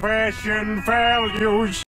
Fashion values